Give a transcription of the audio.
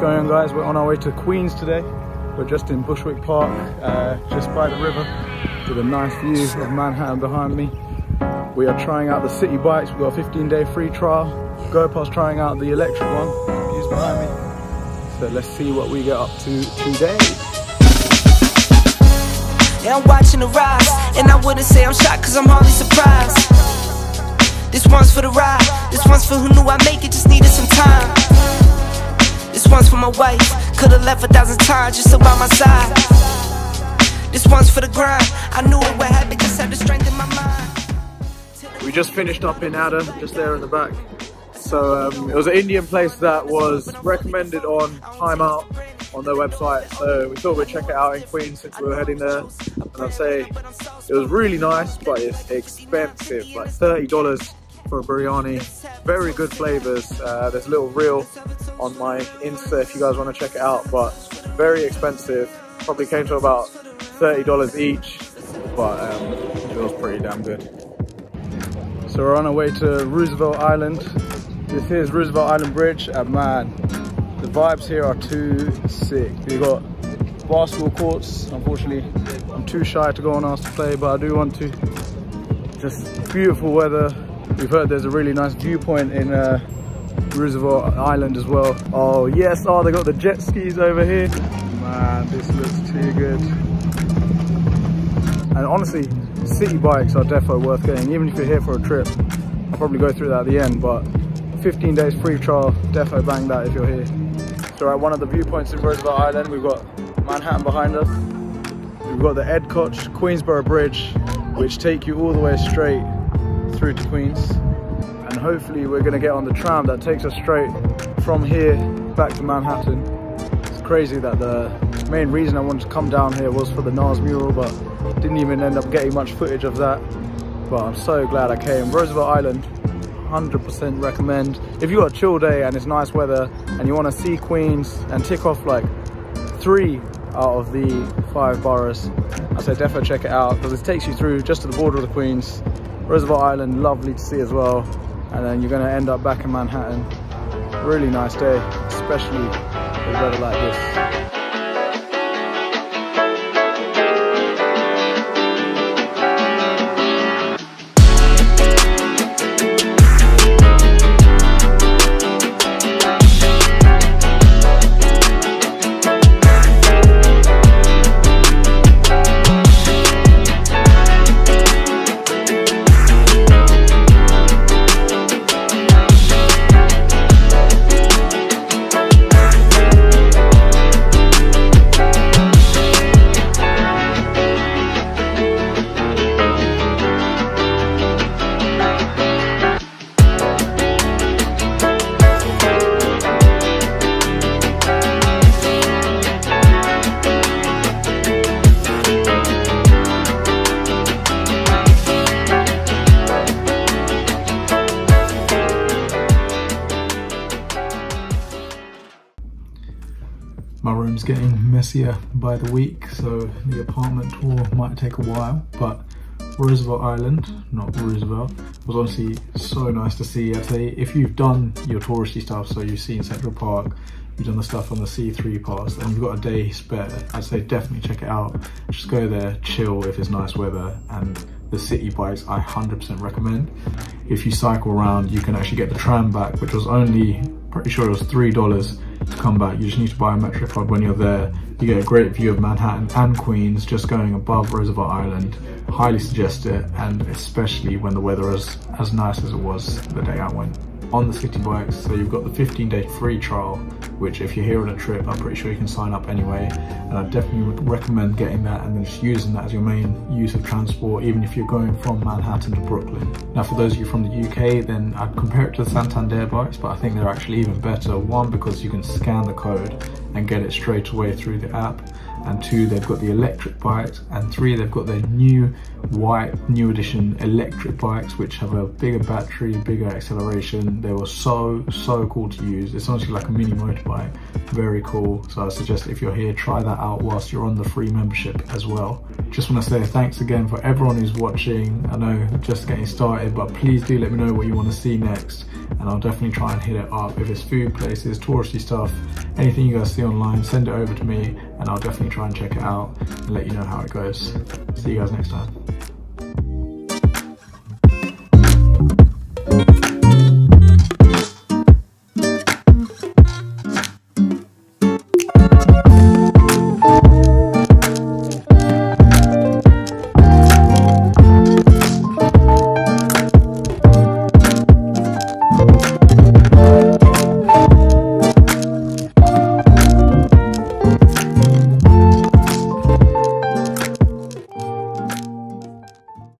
going on guys? We're on our way to Queens today. We're just in Bushwick Park, uh, just by the river, with a nice view of Manhattan behind me. We are trying out the Citi Bikes. We've got a 15 day free trial. GoPar's trying out the electric one, he's behind me. So let's see what we get up to today. Yeah, I'm watching the rise, and I wouldn't say I'm shocked cause I'm hardly surprised. This one's for the ride, this one's for who knew I'd make it, just needed some time. This one's for my wife, could've left a thousand times just my side. This one's for the grind, I knew it would happen, just had the strength in my mind. We just finished up in Adda, just there in the back. So um, it was an Indian place that was recommended on Time Out on their website. So we thought we'd check it out in Queens since we were heading there. And I'd say it was really nice, but it's expensive, like $30 for a biryani. Very good flavors. Uh, there's a little reel on my Insta if you guys want to check it out, but very expensive. Probably came to about $30 each, but um, it was pretty damn good. So we're on our way to Roosevelt Island. This is Roosevelt Island Bridge, and man, the vibes here are too sick. We've got basketball courts. Unfortunately, I'm too shy to go and ask to play, but I do want to. Just beautiful weather. We've heard there's a really nice viewpoint in uh, Roosevelt Island as well. Oh yes, oh they got the jet skis over here. Man, this looks too good. And honestly, Citi Bikes are definitely worth getting, even if you're here for a trip. I'll probably go through that at the end, but 15 days free trial, defo bang that if you're here. So at one of the viewpoints in Roosevelt Island, we've got Manhattan behind us. We've got the Ed Koch Queensboro Bridge, which take you all the way straight through to Queens. And hopefully we're gonna get on the tram that takes us straight from here back to Manhattan. It's crazy that the main reason I wanted to come down here was for the Nas mural, but didn't even end up getting much footage of that. But I'm so glad I came. Roosevelt Island, 100% recommend. If you got a chill day and it's nice weather and you want to see Queens and tick off like three out of the five boroughs, I say definitely check it out because it takes you through just to the border of the Queens. Roosevelt Island, lovely to see as well. And then you're to end up back in Manhattan. Really nice day, especially with weather like this. My room's getting messier by the week, so the apartment tour might take a while, but Roosevelt Island, not Roosevelt, was honestly so nice to see. I'd say if you've done your touristy stuff, so you've seen Central Park, you've done the stuff on the C3 pass, and you've got a day spare, I'd say definitely check it out. Just go there, chill if it's nice weather, and the Citi Bikes I 100% recommend. If you cycle around, you can actually get the tram back, which was only, pretty sure it was $3 to come back. You just need to buy a Metrocard when you're there. You get a great view of Manhattan and Queens just going above Roosevelt Island. Highly suggest it, and especially when the weather is as nice as it was the day I went. On the Citi Bikes, so you've got the 15 day free trial, which if you're here on a trip, I'm pretty sure you can sign up anyway. And I definitely would recommend getting that and then just using that as your main use of transport, even if you're going from Manhattan to Brooklyn. Now, for those of you from the UK, then I'd compare it to the Santander bikes, but I think they're actually even better. One, because you can scan the code and get it straight away through the app. And two, they've got the electric bikes, and three, they've got their new white, new edition electric bikes, which have a bigger battery, bigger acceleration. They were so, so cool to use. It's honestly like a mini motorbike, very cool. So I suggest if you're here, try that out whilst you're on the free membership as well. Just want to say thanks again for everyone who's watching. I know just getting started, but please do let me know what you want to see next, and I'll definitely try and hit it up. If it's food places, touristy stuff, anything you guys see online, send it over to me, and I'll definitely try and check it out and let you know how it goes. See you guys next time.